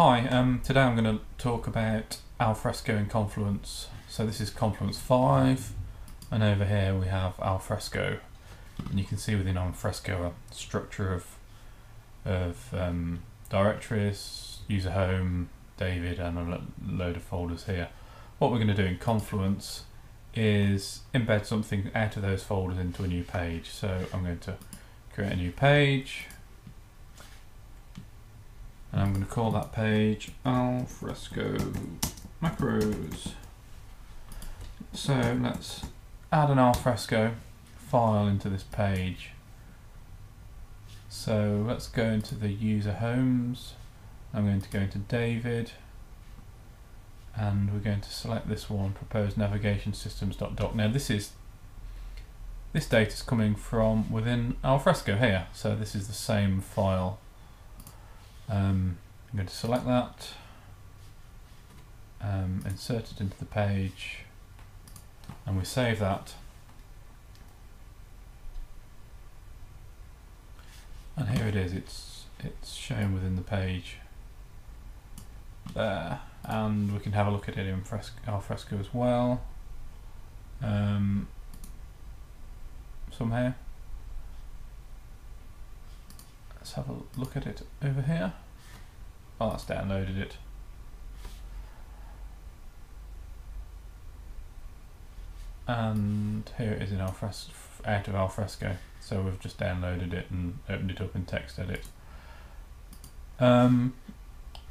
Hi, um, today I'm going to talk about Alfresco in Confluence. So this is Confluence 5 and over here we have Alfresco and you can see within Alfresco a structure of, of um, directories, user home, David and a lo load of folders here. What we're going to do in Confluence is embed something out of those folders into a new page. So I'm going to create a new page and I'm going to call that page alfresco macros. So let's add an alfresco file into this page. So let's go into the user homes. I'm going to go into David and we're going to select this one, proposed navigation systems.doc. Now this is this data is coming from within Alfresco here. So this is the same file um, I'm going to select that, um, insert it into the page, and we save that. And here it is, it's, it's shown within the page there. And we can have a look at it in fresco, as well. Um, some. Let's have a look at it over here. Oh, that's downloaded it. And here it is in Alfresco, out of Alfresco. So we've just downloaded it and opened it up in TextEdit. Um,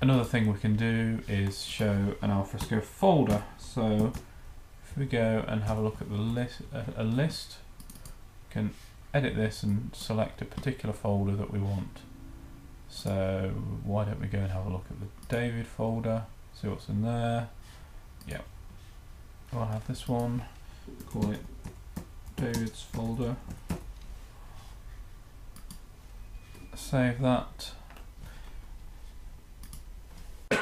another thing we can do is show an Alfresco folder. So if we go and have a look at the list, a list, we can edit this and select a particular folder that we want. So why don't we go and have a look at the David folder, see what's in there. Yep. I'll have this one, call it David's folder. Save that.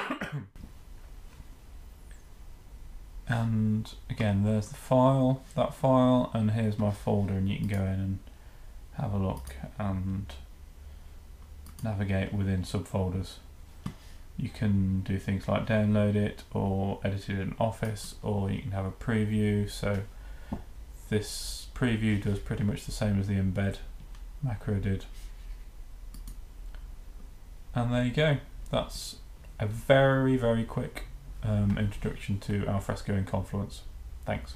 and again there's the file, that file, and here's my folder and you can go in and have a look and navigate within subfolders. You can do things like download it or edit it in Office or you can have a preview. So this preview does pretty much the same as the embed macro did. And there you go. That's a very, very quick um, introduction to Alfresco in Confluence. Thanks.